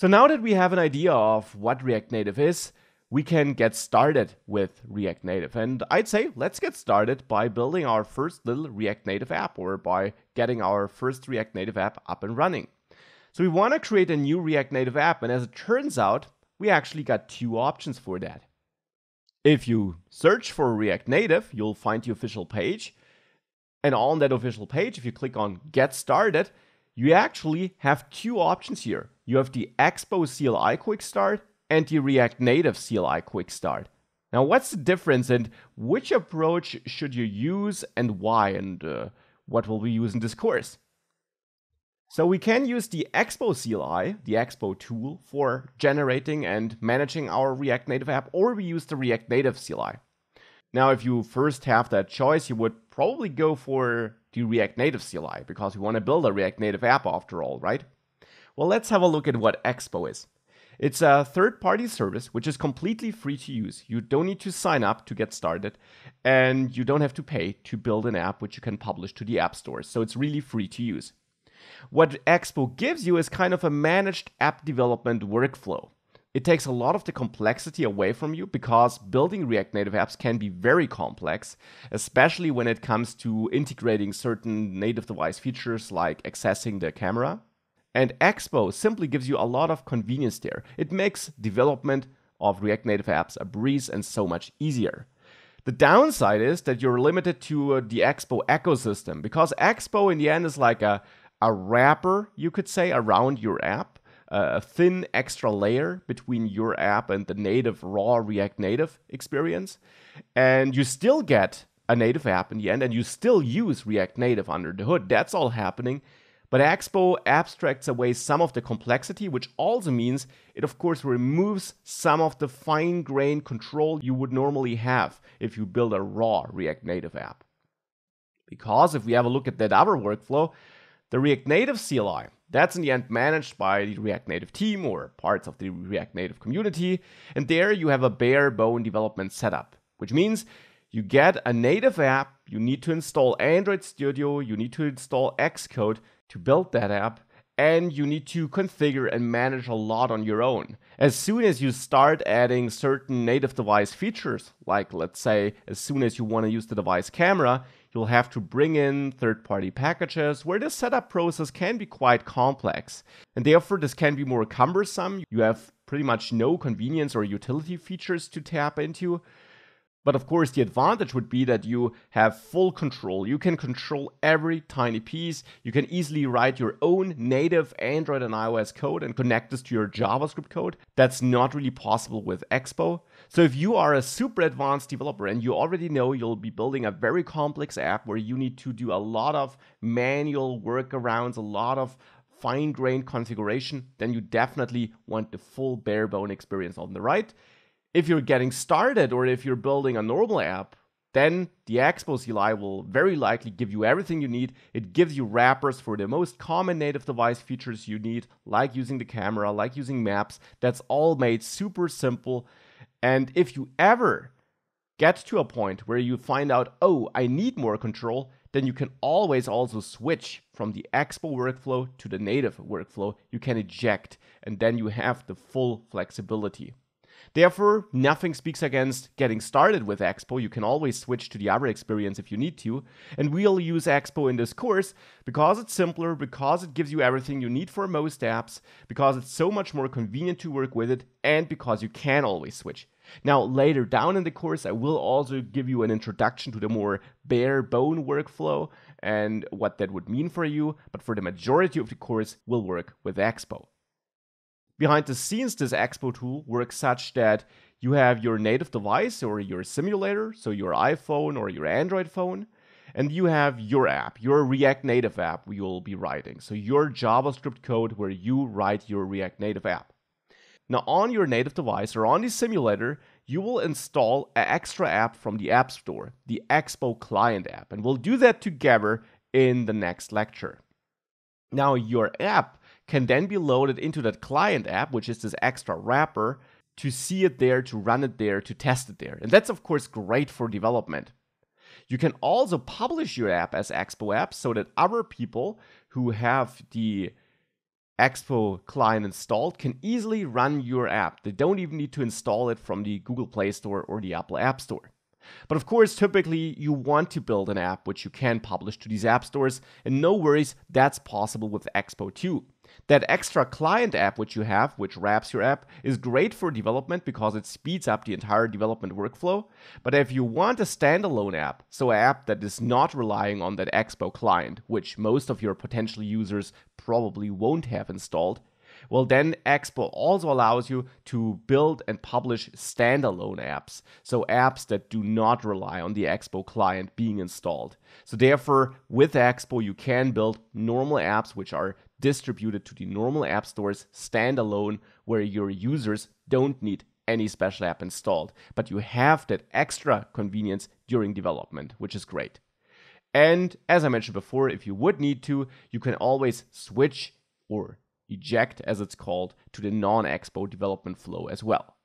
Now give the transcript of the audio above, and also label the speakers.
Speaker 1: So now that we have an idea of what React Native is, we can get started with React Native. And I'd say let's get started by building our first little React Native app or by getting our first React Native app up and running. So we want to create a new React Native app. And as it turns out, we actually got two options for that. If you search for React Native, you'll find the official page. And on that official page, if you click on Get Started, you actually have two options here. You have the Expo CLI Quick Start and the React Native CLI Quick Start. Now, what's the difference and which approach should you use and why and uh, what will we use in this course? So we can use the Expo CLI, the Expo tool, for generating and managing our React Native app, or we use the React Native CLI. Now, if you first have that choice, you would probably go for the React Native CLI because you want to build a React Native app after all, right? Well, let's have a look at what Expo is. It's a third party service which is completely free to use. You don't need to sign up to get started, and you don't have to pay to build an app which you can publish to the App Store. So it's really free to use. What Expo gives you is kind of a managed app development workflow. It takes a lot of the complexity away from you because building React Native apps can be very complex, especially when it comes to integrating certain native device features like accessing the camera. And Expo simply gives you a lot of convenience there. It makes development of React Native apps a breeze and so much easier. The downside is that you're limited to uh, the Expo ecosystem because Expo in the end is like a, a wrapper, you could say, around your app, a thin extra layer between your app and the native raw React Native experience. And you still get a native app in the end and you still use React Native under the hood. That's all happening but Expo abstracts away some of the complexity, which also means it, of course, removes some of the fine grained control you would normally have if you build a raw React Native app. Because if we have a look at that other workflow, the React Native CLI, that's in the end managed by the React Native team or parts of the React Native community. And there you have a bare bone development setup, which means you get a native app, you need to install Android Studio, you need to install Xcode, to build that app and you need to configure and manage a lot on your own. As soon as you start adding certain native device features, like let's say as soon as you want to use the device camera, you'll have to bring in third party packages where the setup process can be quite complex. And therefore, this can be more cumbersome. You have pretty much no convenience or utility features to tap into. But of course, the advantage would be that you have full control. You can control every tiny piece. You can easily write your own native Android and iOS code and connect this to your JavaScript code. That's not really possible with Expo. So if you are a super advanced developer and you already know you'll be building a very complex app where you need to do a lot of manual workarounds, a lot of fine grained configuration, then you definitely want the full bare bone experience on the right if you're getting started or if you're building a normal app, then the Expo CLI will very likely give you everything you need. It gives you wrappers for the most common native device features you need, like using the camera, like using maps. That's all made super simple. And if you ever get to a point where you find out, oh, I need more control, then you can always also switch from the Expo workflow to the native workflow. You can eject, and then you have the full flexibility. Therefore, nothing speaks against getting started with Expo. You can always switch to the other experience if you need to. And we'll use Expo in this course because it's simpler, because it gives you everything you need for most apps, because it's so much more convenient to work with it, and because you can always switch. Now, later down in the course, I will also give you an introduction to the more bare bone workflow and what that would mean for you, but for the majority of the course, we'll work with Expo. Behind the scenes, this Expo tool works such that you have your native device or your simulator, so your iPhone or your Android phone, and you have your app, your React Native app you'll be writing. So your JavaScript code where you write your React Native app. Now, on your native device or on the simulator, you will install an extra app from the App Store, the Expo Client app, and we'll do that together in the next lecture. Now, your app can then be loaded into that client app, which is this extra wrapper, to see it there, to run it there, to test it there. And that's, of course, great for development. You can also publish your app as Expo app so that other people who have the Expo client installed can easily run your app. They don't even need to install it from the Google Play Store or the Apple App Store. But of course, typically you want to build an app which you can publish to these app stores, and no worries, that's possible with Expo too. That extra client app which you have, which wraps your app, is great for development because it speeds up the entire development workflow. But if you want a standalone app, so an app that is not relying on that Expo client, which most of your potential users probably won't have installed, well, then Expo also allows you to build and publish standalone apps. So, apps that do not rely on the Expo client being installed. So, therefore, with Expo, you can build normal apps which are distributed to the normal app stores standalone, where your users don't need any special app installed. But you have that extra convenience during development, which is great. And as I mentioned before, if you would need to, you can always switch or eject, as it's called, to the non expo development flow as well.